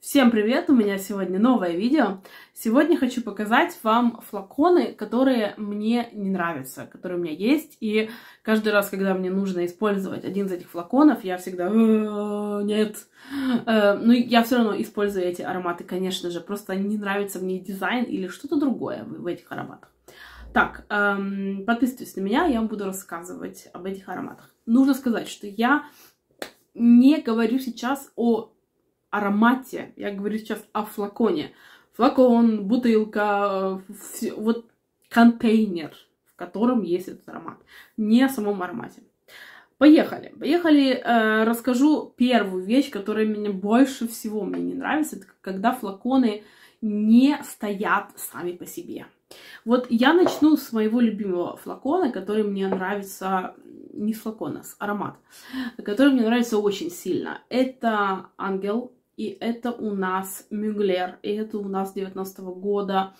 Всем привет! У меня сегодня новое видео. Сегодня хочу показать вам флаконы, которые мне не нравятся, которые у меня есть. И каждый раз, когда мне нужно использовать один из этих флаконов, я всегда «Э, нет. Э, ну, я все равно использую эти ароматы, конечно же. Просто не нравится мне дизайн или что-то другое в этих ароматах. Так, эм, подписывайтесь на меня, я вам буду рассказывать об этих ароматах. Нужно сказать, что я не говорю сейчас о аромате, я говорю сейчас о флаконе. Флакон, бутылка, все, вот контейнер, в котором есть этот аромат, не о самом аромате. Поехали. Поехали. Э, расскажу первую вещь, которая мне больше всего мне не нравится. Это когда флаконы не стоят сами по себе. Вот я начну с моего любимого флакона, который мне нравится, не флакона, с аромат, который мне нравится очень сильно. Это Ангел и это у нас Мюглер, и это у нас 19 -го года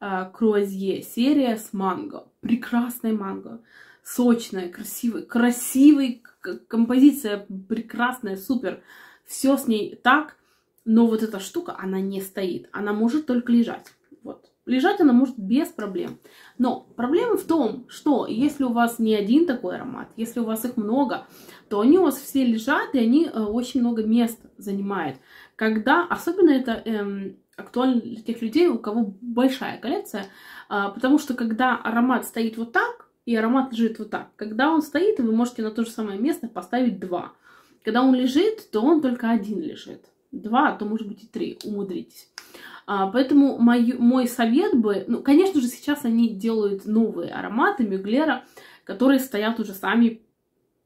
э, Круазье серия с манго. Прекрасная манго, сочная, красивая, красивая композиция, прекрасная, супер. Все с ней так, но вот эта штука, она не стоит, она может только лежать. Вот. Лежать она может без проблем. Но проблема в том, что если у вас не один такой аромат, если у вас их много, то они у вас все лежат, и они э, очень много места занимают когда, особенно это эм, актуально для тех людей, у кого большая коллекция, э, потому что когда аромат стоит вот так, и аромат лежит вот так, когда он стоит, вы можете на то же самое место поставить два. Когда он лежит, то он только один лежит. Два, а то может быть и три, умудритесь. А, поэтому мой, мой совет бы, ну, конечно же, сейчас они делают новые ароматы Мюглера, которые стоят уже сами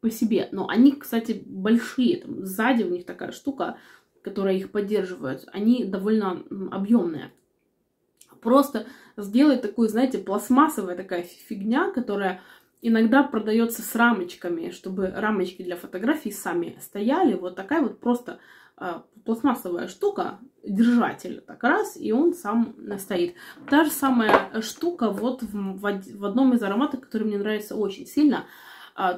по себе. Но они, кстати, большие. Там сзади у них такая штука, которая их поддерживает, они довольно объемные. Просто сделать такую, знаете, пластмассовая такая фигня, которая иногда продается с рамочками, чтобы рамочки для фотографий сами стояли. Вот такая вот просто э, пластмассовая штука, держатель, так раз, и он сам стоит. Та же самая штука вот в, в одном из ароматов, который мне нравится очень сильно,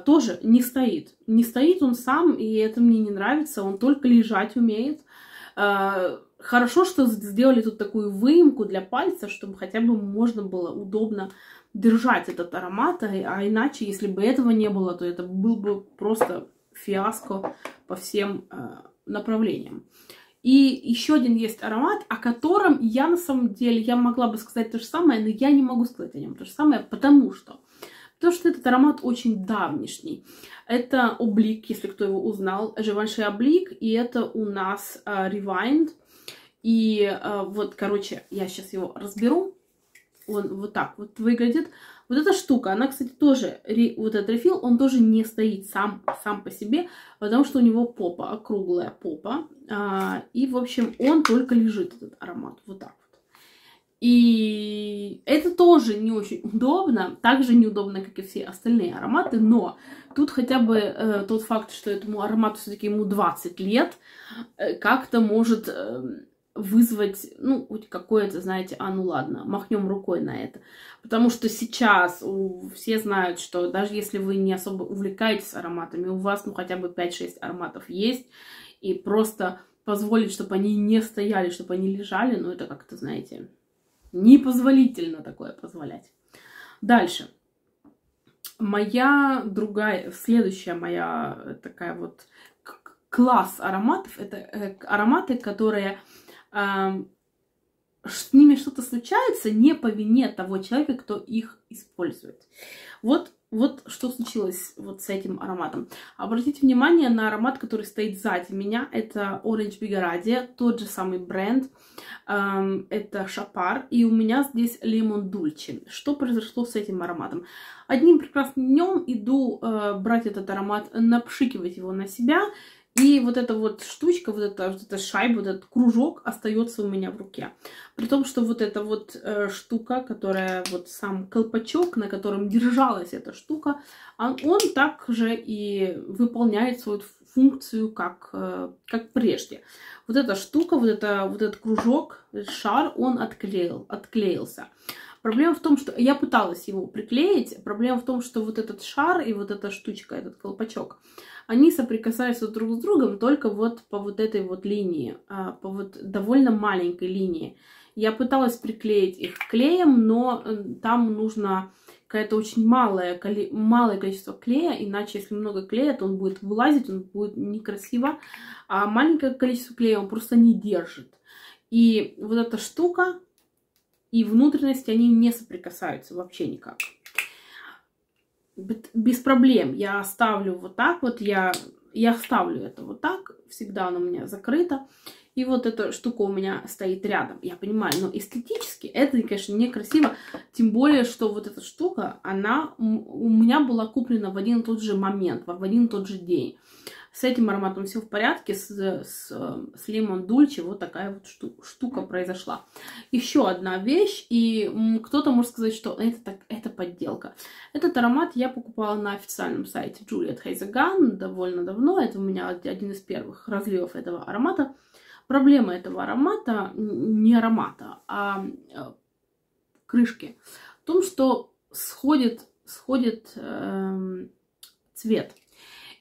тоже не стоит. Не стоит он сам, и это мне не нравится, он только лежать умеет. А, хорошо, что сделали тут такую выемку для пальца, чтобы хотя бы можно было удобно держать этот аромат, а, а иначе, если бы этого не было, то это был бы просто фиаско по всем направлениям. И еще один есть аромат, о котором я на самом деле, я могла бы сказать то же самое, но я не могу сказать о нем то же самое, потому что Потому что этот аромат очень давнишний. Это облик, если кто его узнал, Живанши облик, и это у нас uh, Rewind. И uh, вот, короче, я сейчас его разберу. Он вот так вот выглядит. Вот эта штука, она, кстати, тоже, вот этот рефил, он тоже не стоит сам, сам по себе, потому что у него попа, округлая попа. А, и, в общем, он только лежит, этот аромат, вот так. И это тоже не очень удобно, также неудобно, как и все остальные ароматы, но тут хотя бы э, тот факт, что этому аромату все-таки ему 20 лет, э, как-то может э, вызвать, ну, хоть какое-то, знаете, а ну ладно, махнем рукой на это. Потому что сейчас у, все знают, что даже если вы не особо увлекаетесь ароматами, у вас, ну, хотя бы 5-6 ароматов есть, и просто позволить, чтобы они не стояли, чтобы они лежали, ну, это как-то, знаете, Непозволительно такое позволять. Дальше. Моя другая, следующая моя такая вот класс ароматов, это э, ароматы, которые э, с ними что-то случается не по вине того человека, кто их использует. Вот вот что случилось вот с этим ароматом. Обратите внимание на аромат, который стоит сзади меня. Это Orange Bigaradi, тот же самый бренд. Эм, это Шапар. И у меня здесь Лимон Дульче. Что произошло с этим ароматом? Одним прекрасным днем иду э, брать этот аромат, напшикивать его на себя. И вот эта вот штучка, вот эта, вот эта шайба, вот этот кружок остается у меня в руке. При том, что вот эта вот э, штука, которая вот сам колпачок, на котором держалась эта штука, он, он также и выполняет свою функцию, как, э, как прежде. Вот эта штука, вот, это, вот этот кружок, шар, он отклеил, отклеился. Проблема в том, что я пыталась его приклеить. Проблема в том, что вот этот шар и вот эта штучка, этот колпачок, они соприкасаются друг с другом только вот по вот этой вот линии, а, по вот довольно маленькой линии. Я пыталась приклеить их клеем, но э, там нужно какое-то очень малое, малое количество клея, иначе если много клея, то он будет вылазить, он будет некрасиво, а маленькое количество клея он просто не держит. И вот эта штука и внутренности, они не соприкасаются вообще никак. Без проблем. Я оставлю вот так вот, я, я оставлю это вот так, всегда оно у меня закрыто. И вот эта штука у меня стоит рядом, я понимаю, но эстетически это, конечно, некрасиво, тем более, что вот эта штука, она у меня была куплена в один и тот же момент, в один и тот же день. С этим ароматом все в порядке, с, с, с Лимон Дульче вот такая вот шту, штука произошла. Еще одна вещь, и кто-то может сказать, что это, так, это подделка. Этот аромат я покупала на официальном сайте Juliet Hazegan довольно давно, это у меня один из первых разливов этого аромата. Проблема этого аромата, не аромата, а э, крышки, в том, что сходит, сходит э, цвет.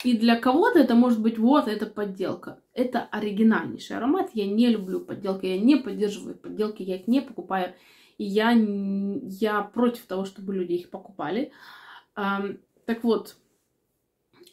И для кого-то это может быть вот, это подделка. Это оригинальнейший аромат. Я не люблю подделки, я не поддерживаю подделки, я их не покупаю. И я, я против того, чтобы люди их покупали. Так вот,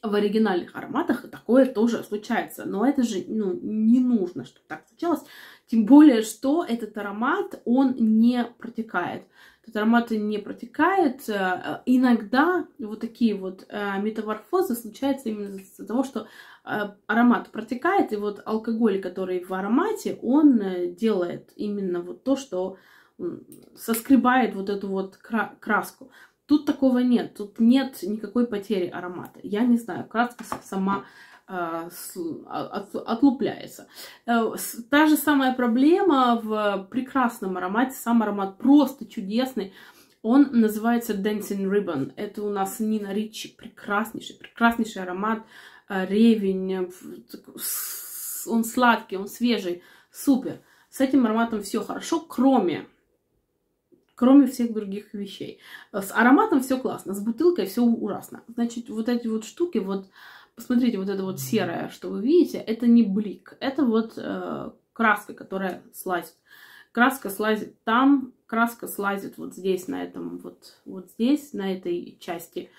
в оригинальных ароматах такое тоже случается. Но это же ну, не нужно, чтобы так случалось. Тем более, что этот аромат, он не протекает этот аромат не протекает. Э, иногда вот такие вот э, метаморфозы случаются именно из-за того, что э, аромат протекает, и вот алкоголь, который в аромате, он делает именно вот то, что соскребает вот эту вот краску. Тут такого нет, тут нет никакой потери аромата. Я не знаю, краска сама отлупляется. Э, та же самая проблема в прекрасном аромате. Сам аромат просто чудесный. Он называется Dancing Ribbon. Это у нас Нина Ричи. Прекраснейший, прекраснейший аромат. Э, ревень. Он сладкий, он свежий. Супер. С этим ароматом все хорошо, кроме кроме всех других вещей. С ароматом все классно, с бутылкой все ужасно. Значит, вот эти вот штуки, вот Посмотрите, вот это вот серое, что вы видите, это не блик, это вот э, краска, которая слазит. Краска слазит там, краска слазит вот здесь, на этом, вот, вот здесь, на этой части.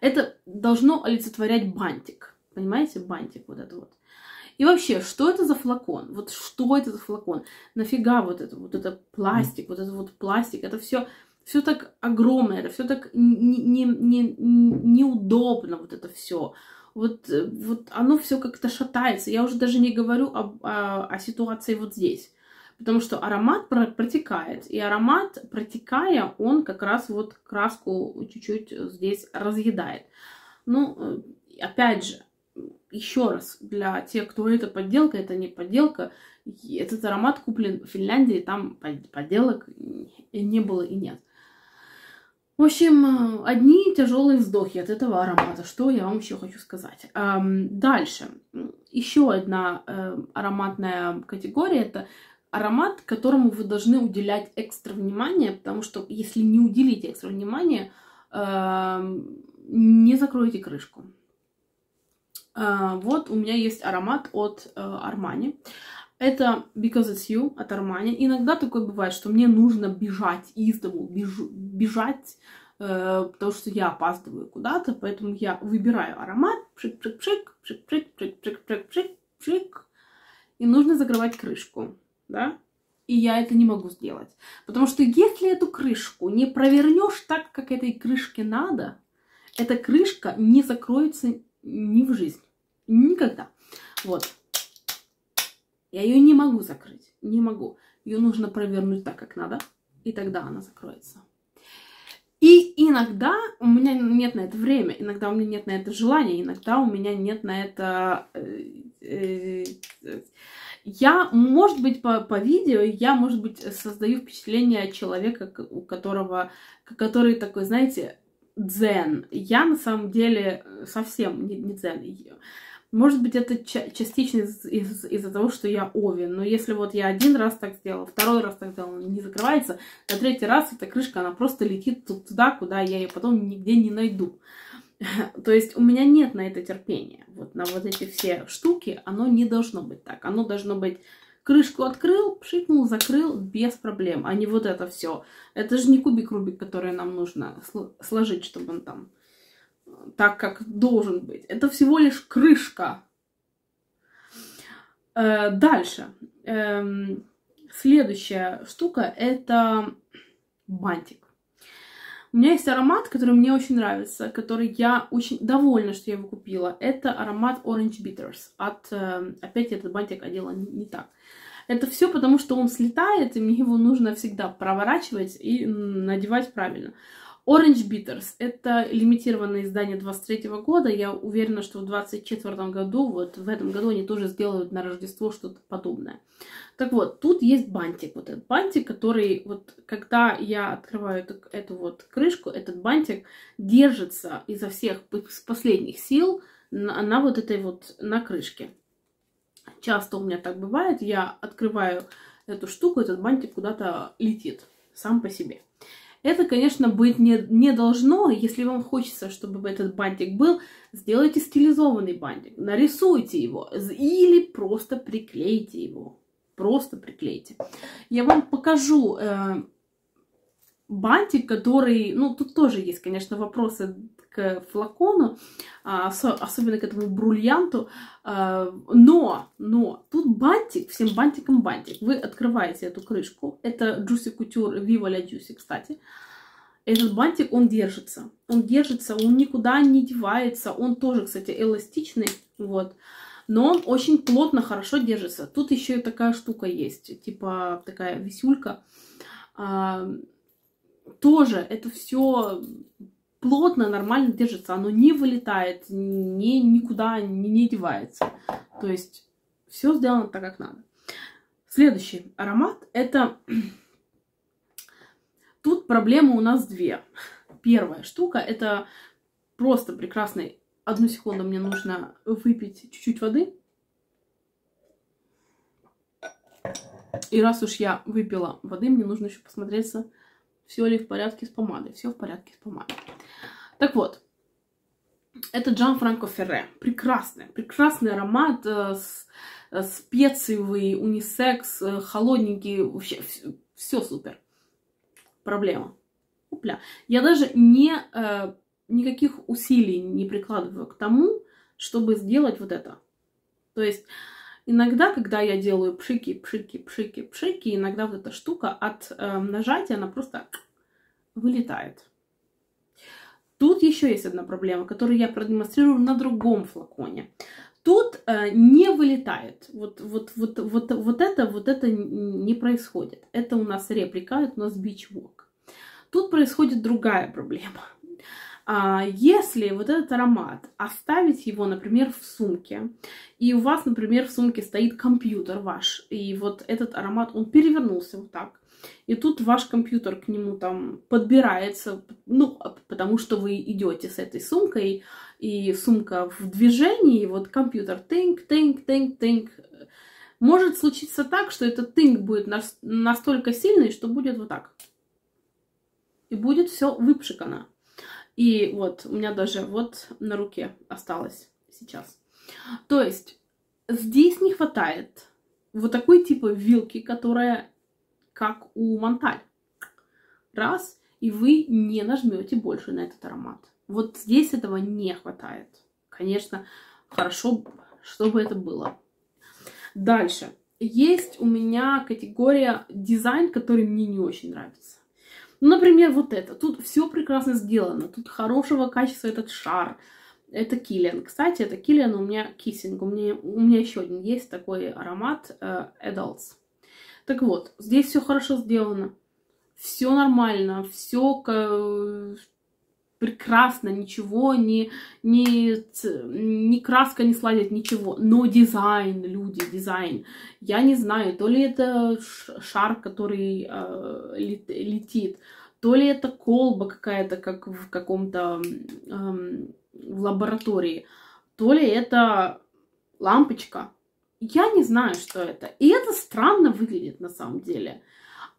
Это должно олицетворять бантик, понимаете, бантик вот это вот. И вообще, что это за флакон? Вот что это за флакон? Нафига вот это, вот это пластик, вот это вот пластик, это все все так огромное, это все так не, не, не, неудобно, вот это все вот, э, вот оно все как-то шатается. Я уже даже не говорю об, о, о ситуации вот здесь. Потому что аромат протекает. И аромат, протекая, он как раз вот краску чуть-чуть здесь разъедает. Ну, э, опять же, еще раз, для тех, кто это подделка, это не подделка. Этот аромат куплен в Финляндии, там подделок не было и нет. В общем, э, одни тяжелые вздохи от этого аромата. Что я вам еще хочу сказать? Дальше. Еще одна э, ароматная категория это аромат, которому вы должны уделять экстра внимание, потому что если не уделите экстра внимания, не закроете крышку. Э, вот у меня есть аромат от Armani. Это Because It's You от Armani. Иногда такое бывает, что мне нужно бежать из дому, бежу, бежать, э, потому что я опаздываю куда-то, поэтому я выбираю аромат, пшик-пшик-пшик, пшик-пшик, пшик-пшик-пшик, пшик-пшик, и нужно закрывать крышку, да? И я это не могу сделать. Потому что если эту крышку не провернешь так, как этой крышке надо, эта крышка не закроется ни в жизнь. Никогда. Вот. Я ее не могу закрыть, не могу. Ее нужно провернуть так, как надо, и тогда она закроется. И иногда у меня нет на это время, иногда у меня нет на это желания, иногда у меня нет на это... Э, э, я, может быть, по, по видео, я, может быть, создаю впечатление человека, у которого, который такой, знаете, дзен. Я на самом деле совсем не, не дзен. Может быть, это частично из- из- из-за того, что я овен. Но если вот я один раз так сделала, второй раз так сделала, не закрывается, на третий раз эта крышка, она просто летит туда, куда я ее потом нигде не найду. То есть у меня нет на это терпения. Вот на вот эти все штуки оно не должно быть так. Оно должно быть крышку открыл, пшикнул, закрыл без проблем, а не вот это все. Это же не кубик-рубик, который нам нужно сложить, чтобы он там так, как должен быть. Это всего лишь крышка. Э, дальше. Эм, следующая штука это бантик. У меня есть аромат, который мне очень нравится, который я очень довольна, что я его купила. Это аромат Orange Bitters. От, э, опять этот бантик одела не, не так. Это все потому, что он слетает, и мне его нужно всегда проворачивать и надевать правильно. Orange Bitters — это лимитированное издание 23 года. Я уверена, что в 24 году, вот в этом году они тоже сделают на Рождество что-то подобное. Так вот, тут есть бантик. Вот этот бантик, который вот, когда я открываю эту, эту вот крышку, этот бантик держится изо всех последних сил на, на вот этой вот, на крышке. Часто у меня так бывает, я открываю эту штуку, этот бантик куда-то летит сам по себе. Это, конечно, быть не, не должно. Если вам хочется, чтобы этот бантик был, сделайте стилизованный бантик, нарисуйте его или просто приклейте его. Просто приклейте. Я вам покажу э, бантик, который, ну, тут тоже есть, конечно, вопросы флакону, а, особенно к этому брульянту, а, но, но, тут бантик, всем бантиком бантик. Вы открываете эту крышку, это Juicy Couture Viva La Juicy, кстати. Этот бантик, он держится, он держится, он никуда не девается, он тоже, кстати, эластичный, вот. Но он очень плотно, хорошо держится. Тут еще и такая штука есть, типа такая висюлька. А, тоже это все плотно, нормально держится. Оно не вылетает, ни, никуда не, не девается. То есть все сделано так, как надо. Следующий аромат это... Тут проблемы у нас две. Первая штука это просто прекрасный... Одну секунду, мне нужно выпить чуть-чуть воды. И раз уж я выпила воды, мне нужно еще посмотреться, все ли в порядке с помадой. Все в порядке с помадой. Так вот, это Джан Франко Ферре. Прекрасный, прекрасный аромат, э, с, э, специевый, унисекс, э, холодненький, вообще все, супер. Проблема. Опля. Я даже не, э, никаких усилий не прикладываю к тому, чтобы сделать вот это. То есть иногда, когда я делаю пшики, пшики, пшики, пшики, иногда вот эта штука от э, нажатия, она просто вылетает. Тут еще есть одна проблема, которую я продемонстрирую на другом флаконе. Тут э, не вылетает. Вот, вот, вот, вот, вот это, вот это не происходит. Это у нас реплика, это у нас бичвок. Тут происходит другая проблема. А если вот этот аромат оставить его, например, в сумке, и у вас, например, в сумке стоит компьютер ваш, и вот этот аромат, он перевернулся вот так, и тут ваш компьютер к нему там подбирается, ну, потому что вы идете с этой сумкой, и сумка в движении, и вот компьютер тынк, тынк, тынк, тынк. Может случиться так, что этот тынк будет настолько сильный, что будет вот так. И будет все выпшикано. И вот у меня даже вот на руке осталось сейчас. То есть здесь не хватает вот такой типа вилки, которая как у Монталь. Раз, и вы не нажмете больше на этот аромат. Вот здесь этого не хватает. Конечно, хорошо, чтобы это было. Дальше. Есть у меня категория дизайн, который мне не очень нравится. Например, вот это. Тут все прекрасно сделано. Тут хорошего качества этот шар. Это Киллиан. Кстати, это Киллиан у меня киссинг. У меня, у меня еще один есть такой аромат uh, Adults. Так вот, здесь все хорошо сделано. Все нормально, все прекрасно, ничего не, не, не краска не сладит, ничего. Но дизайн, люди, дизайн. Я не знаю, то ли это шар, который э, летит, то ли это колба какая-то, как в каком-то э, в лаборатории, то ли это лампочка. Я не знаю, что это. И это странно выглядит на самом деле.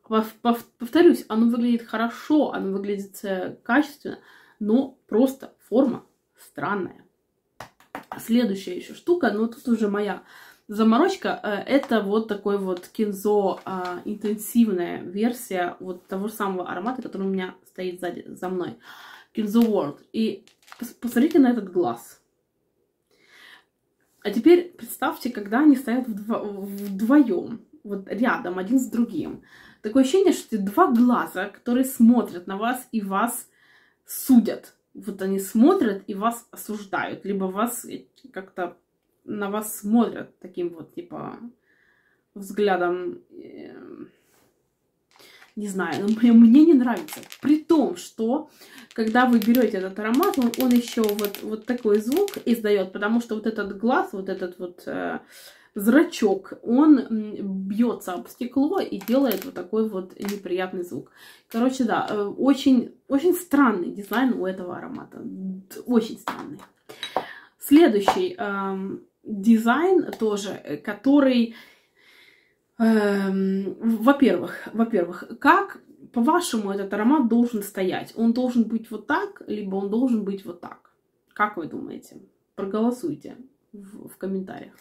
Повторюсь, оно выглядит хорошо, оно выглядит качественно, но просто форма странная. Следующая еще штука, но тут уже моя заморочка, э, это вот такой вот кинзо а, интенсивная версия вот того же самого аромата, который у меня стоит сзади, за мной. Кинзо World. И посмотрите на этот глаз. А теперь представьте, когда они стоят вдво вдвоем, вот рядом, один с другим. Такое ощущение, что это два глаза, которые смотрят на вас и вас судят. Вот они смотрят и вас осуждают, либо вас как-то на вас смотрят таким вот, типа, взглядом, э, не знаю, но мне, не нравится. При том, что когда вы берете этот аромат, он, он еще вот, вот такой звук издает, потому что вот этот глаз, вот этот вот э, зрачок, он бьется об стекло и делает вот такой вот неприятный звук. Короче, да, э, очень, очень странный дизайн у этого аромата. Очень странный. Следующий э, дизайн тоже, который, э, во-первых, во-первых, как по-вашему этот аромат должен стоять? Он должен быть вот так, либо он должен быть вот так? Как вы думаете? Проголосуйте в, в комментариях.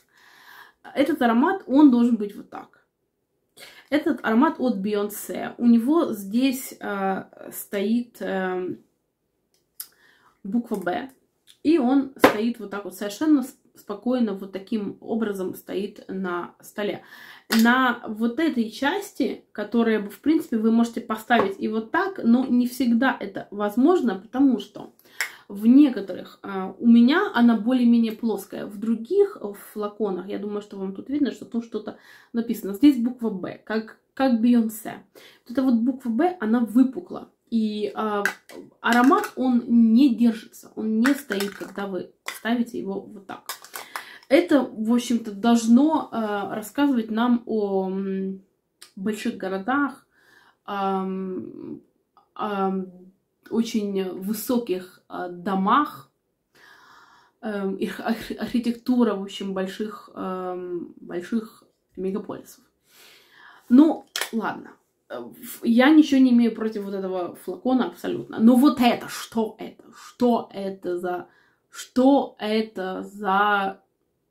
Этот аромат, он должен быть вот так. Этот аромат от Beyoncé. У него здесь э, стоит э, буква Б. И он стоит вот так вот совершенно спокойно вот таким образом стоит на столе. На вот этой части, которая, в принципе, вы можете поставить и вот так, но не всегда это возможно, потому что в некоторых а, у меня она более-менее плоская. В других флаконах, я думаю, что вам тут видно, что тут что-то написано. Здесь буква Б, как, как Бейонсе. Вот эта вот буква Б, она выпукла. И а, аромат, он не держится, он не стоит, когда вы ставите его вот так. Это, в общем-то, должно а, рассказывать нам о больших городах, а, а, очень высоких а, домах, а, их архитектура, в общем, больших, а, больших мегаполисов. Ну, ладно. Я ничего не имею против вот этого флакона абсолютно. Но вот это, что это? Что это за... Что это за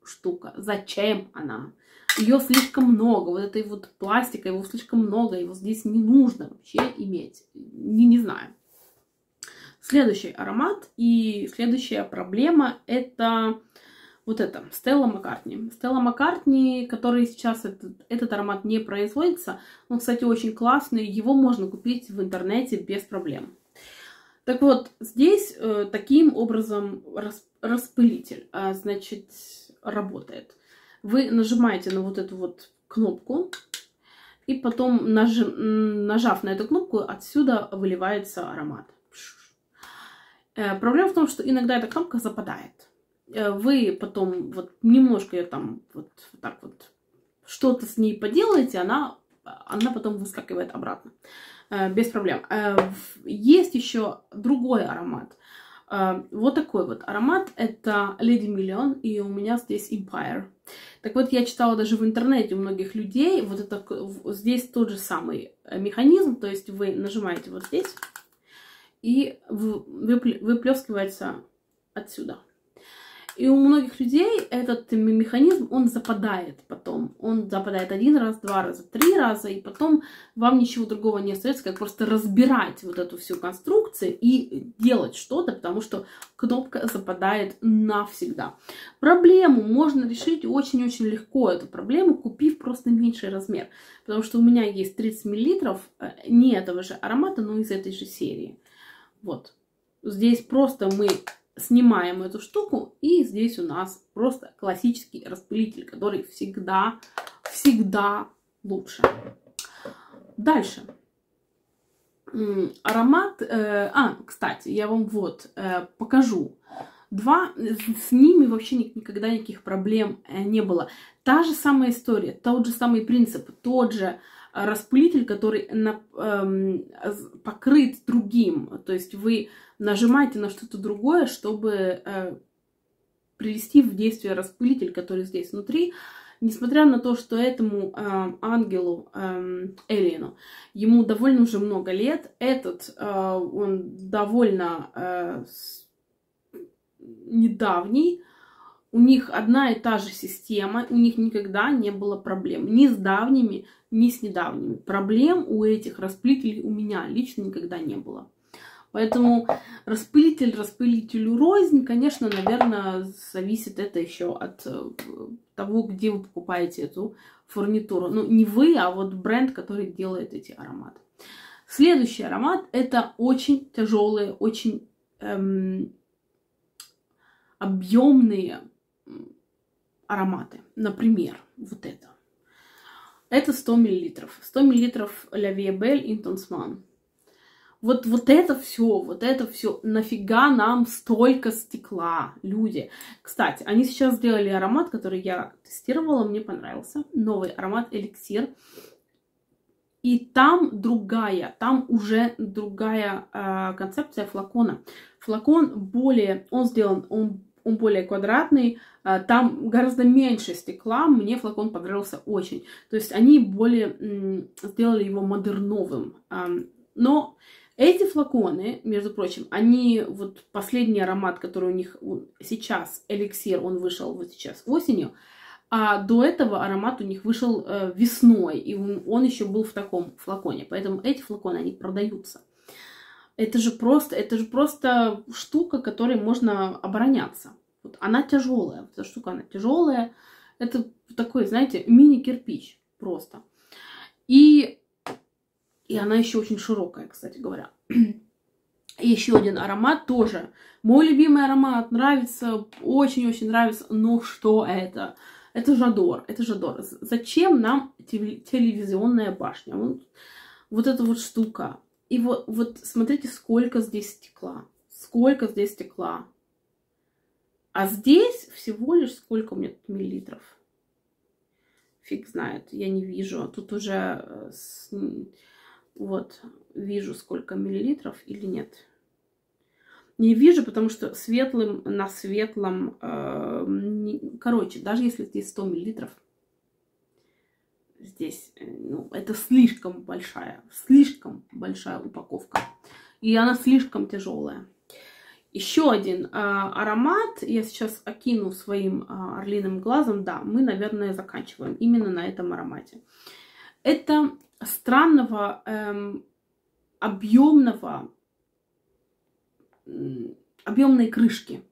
штука? Зачем она? Ее слишком много, вот этой вот пластика, его слишком много, его здесь не нужно вообще иметь. Не, не знаю. Следующий аромат и следующая проблема это вот это, Стелла Маккартни. Стелла Маккартни, который сейчас этот, этот аромат не производится, он, кстати, очень классный, его можно купить в интернете без проблем. Так вот, здесь э, таким образом рас, распылитель, а, значит, работает. Вы нажимаете на вот эту вот кнопку, и потом, нажим, нажав на эту кнопку, отсюда выливается аромат. Э, проблема в том, что иногда эта кнопка западает. Э, вы потом вот немножко ее там вот так вот что-то с ней поделаете, она, она потом выскакивает обратно. Э, без проблем. Есть еще другой аромат. Вот такой вот аромат. Это Lady Million, и у меня здесь Empire. Так вот, я читала даже в интернете у многих людей, вот это здесь тот же самый механизм, то есть вы нажимаете вот здесь, и выплескивается отсюда. И у многих людей этот механизм, он западает потом. Он западает один раз, два раза, три раза, и потом вам ничего другого не остается, как просто разбирать вот эту всю конструкцию и делать что-то, потому что кнопка западает навсегда. Проблему можно решить очень-очень легко, эту проблему, купив просто меньший размер. Потому что у меня есть 30 мл э, не этого же аромата, но из этой же серии. Вот. Здесь просто мы снимаем эту штуку, и здесь у нас просто классический распылитель, который всегда, всегда лучше. Дальше. Аромат, э, а, кстати, я вам вот э, покажу. Два, с ними вообще никогда никаких проблем э, не было. Та же самая история, тот же самый принцип, тот же распылитель, который на, эм, покрыт другим. То есть вы нажимаете на что-то другое, чтобы, э, привести в действие распылитель, который здесь внутри, несмотря на то, что этому э, ангелу э, Эллину ему довольно уже много лет, этот э, он довольно э, недавний, у них одна и та же система, у них никогда не было проблем ни с давними, ни с недавними. Проблем у этих распылителей у меня лично никогда не было. Поэтому распылитель распылителю рознь, конечно, наверное, зависит это еще от э, того, где вы покупаете эту фурнитуру. Ну, не вы, а вот бренд, который делает эти ароматы. Следующий аромат это очень тяжелые, очень эм, объемные ароматы. Например, вот это. Это 100 мл. 100 мл La Vie Belle Intensman. Вот, вот это все, вот это все, нафига нам столько стекла, люди. Кстати, они сейчас сделали аромат, который я тестировала, мне понравился. Новый аромат эликсир. И там другая, там уже другая э, концепция флакона. Флакон более, он сделан, он, он более квадратный, э, там гораздо меньше стекла, мне флакон понравился очень. То есть они более сделали его модерновым. Но эти флаконы, между прочим, они, вот последний аромат, который у них сейчас, эликсир, он вышел вот сейчас осенью, а до этого аромат у них вышел э, весной, и он еще был в таком флаконе. Поэтому эти флаконы, они продаются. Это же просто, это же просто штука, которой можно обороняться. Вот она тяжелая, эта штука, она тяжелая. Это такой, знаете, мини-кирпич просто. И и она еще очень широкая, кстати говоря. еще один аромат тоже. Мой любимый аромат нравится, очень-очень нравится. Но что это? Это Жадор, это Жадор. Зачем нам телевизионная башня? Вот, вот эта вот штука. И вот, вот смотрите, сколько здесь стекла. Сколько здесь стекла. А здесь всего лишь сколько у меня тут миллилитров? Фиг знает, я не вижу. Тут уже э, вот, вижу, сколько миллилитров или нет. Не вижу, потому что светлым на светлом... Э, не, короче, даже если здесь 100 миллилитров, здесь, э, ну, это слишком большая, слишком большая упаковка. И она слишком тяжелая. Еще один э, аромат, я сейчас окину своим э, орлиным глазом, да, мы, наверное, заканчиваем именно на этом аромате. Это странного, эм, объемного, объемной крышки.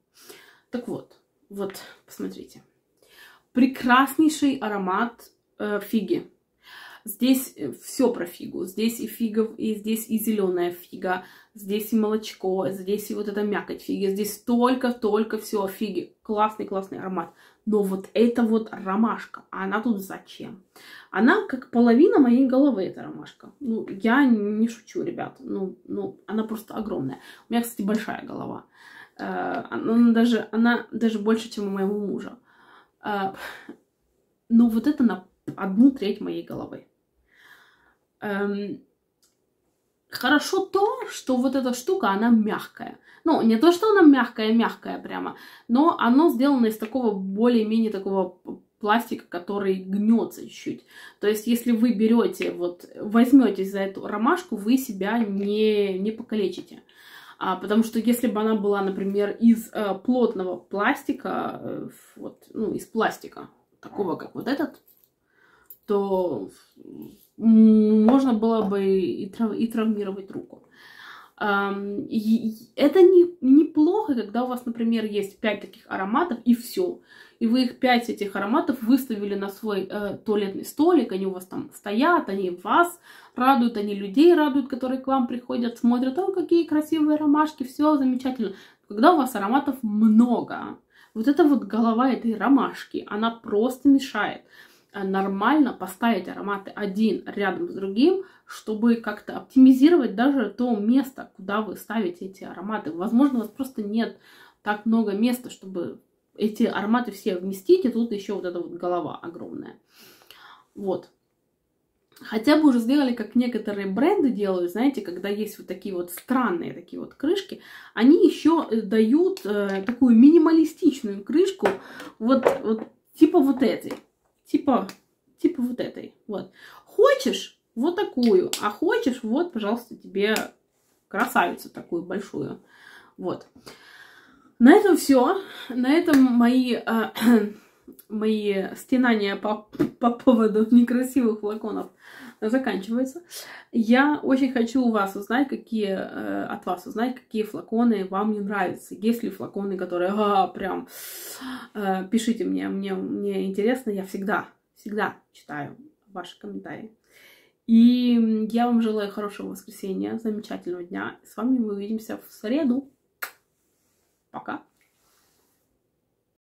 Так вот, вот, посмотрите. Прекраснейший аромат э, фиги. Здесь э, все про фигу. Здесь и фига, и здесь и зеленая фига, здесь и молочко, здесь и вот эта мякоть фиги. Здесь только-только все о фиге. Классный, классный аромат. Но вот это вот ромашка, а она тут зачем? Она как половина моей головы, эта ромашка. Ну, я не шучу, ребят. Ну, ну, она просто огромная. У меня, кстати, большая голова. Э, она даже, она даже больше, чем у моего мужа. Но вот это на одну треть моей головы. Эм, хорошо то, что вот эта штука, она мягкая. Ну, не то, что она мягкая-мягкая прямо, но оно сделано из такого более-менее такого пластика, который гнется чуть-чуть. То есть, если вы берете, вот, возьметесь за эту ромашку, вы себя не, не покалечите. А, потому что если бы она была, например, из э, плотного пластика, э, вот, ну, из пластика, такого, как вот этот, то можно было бы и, трав и травмировать руку. Это не, неплохо, когда у вас, например, есть 5 таких ароматов и все. И вы их 5 этих ароматов выставили на свой э, туалетный столик, они у вас там стоят, они вас радуют, они людей радуют, которые к вам приходят, смотрят, о, какие красивые ромашки, все замечательно. Когда у вас ароматов много, вот эта вот голова этой ромашки, она просто мешает. Э, нормально поставить ароматы один рядом с другим, чтобы как-то оптимизировать даже то место, куда вы ставите эти ароматы. Возможно, у вас просто нет так много места, чтобы эти ароматы все вместить, и тут еще вот эта вот голова огромная. Вот. хотя бы уже сделали, как некоторые бренды делают, знаете, когда есть вот такие вот странные такие вот крышки, они еще дают э, такую минималистичную крышку, вот, вот типа вот этой, типа, типа вот этой, вот. Хочешь вот такую, а хочешь вот, пожалуйста, тебе красавицу такую большую, вот. На этом все. На этом мои, э, мои стенания по, по поводу некрасивых флаконов заканчиваются. Я очень хочу у вас узнать, какие э, от вас узнать, какие флаконы вам не нравятся. Есть ли флаконы, которые а, прям э, пишите мне, мне, мне интересно, я всегда, всегда читаю ваши комментарии. И я вам желаю хорошего воскресенья, замечательного дня. С вами мы увидимся в среду. Пока.